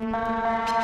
Bye.